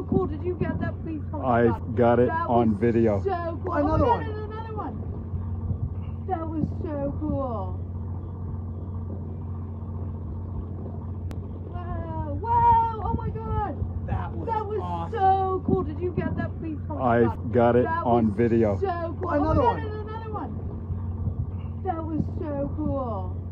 Did you get that? Please Oh I God. got it That on video. So cool. Another oh God, another one. That was so cool. Wow! Wow! Oh my God! That was, so cool. Did you get that? Please I got it That on video. So cool. Another oh God, one. another one. That was so cool.